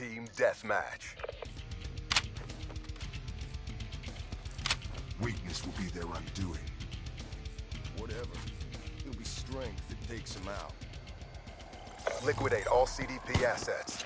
Team Deathmatch. Weakness will be their undoing. Whatever. It'll be strength that takes them out. Liquidate all CDP assets.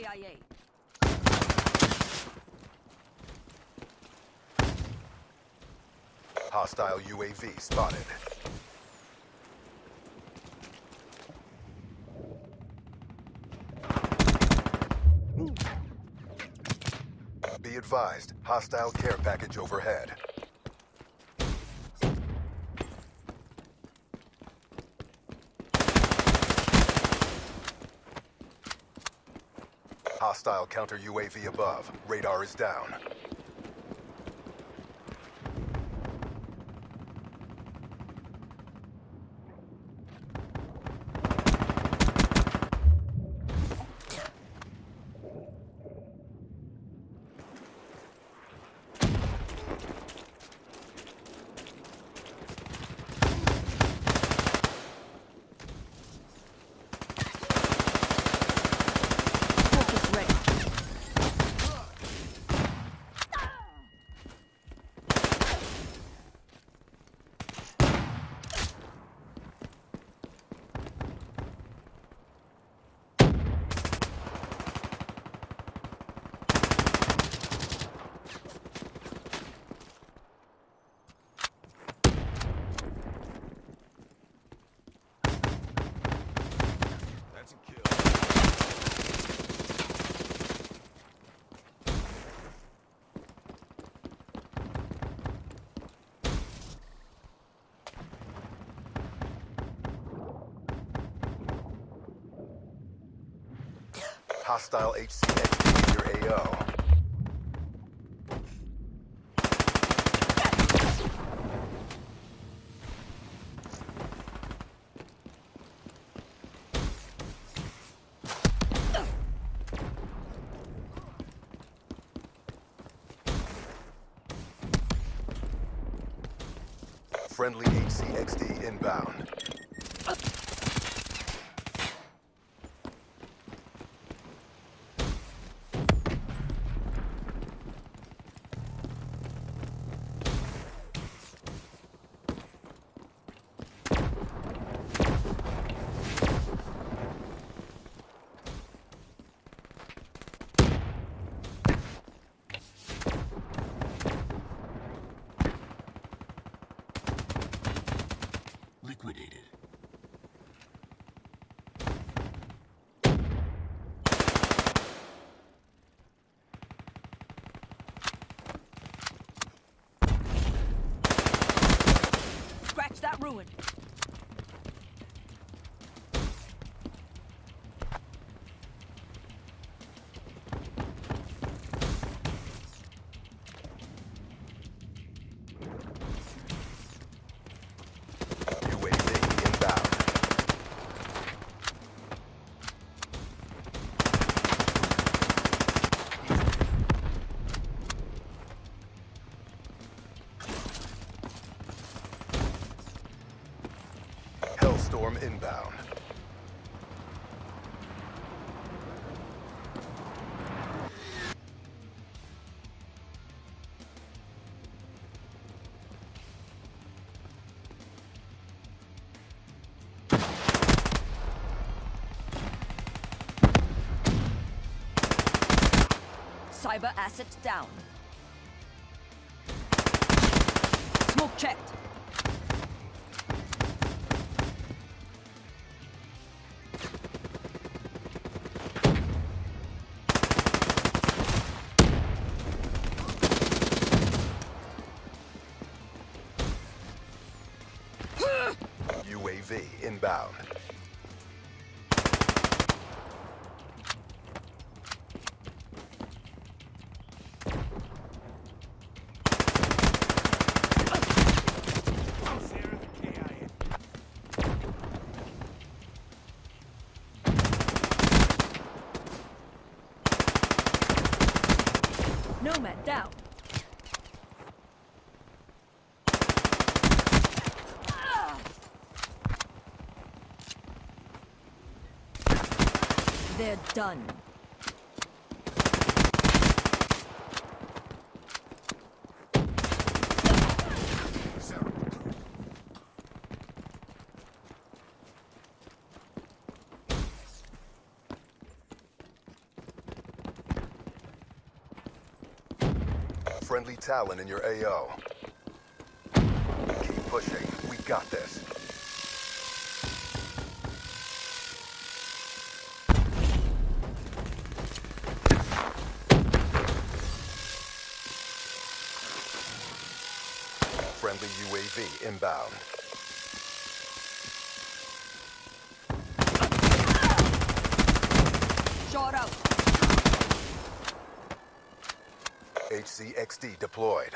EKIA. Hostile UAV spotted. Be advised, hostile care package overhead. Hostile counter UAV above. Radar is down. Hostile HCXD in your AO. Friendly HCXD inbound. Storm inbound. Cyber asset down. Smoke checked. Inbound. Nomad down. They're done. Friendly Talon in your AO. Keep pushing. We got this. Friendly UAV inbound. Shot out. HCXD deployed.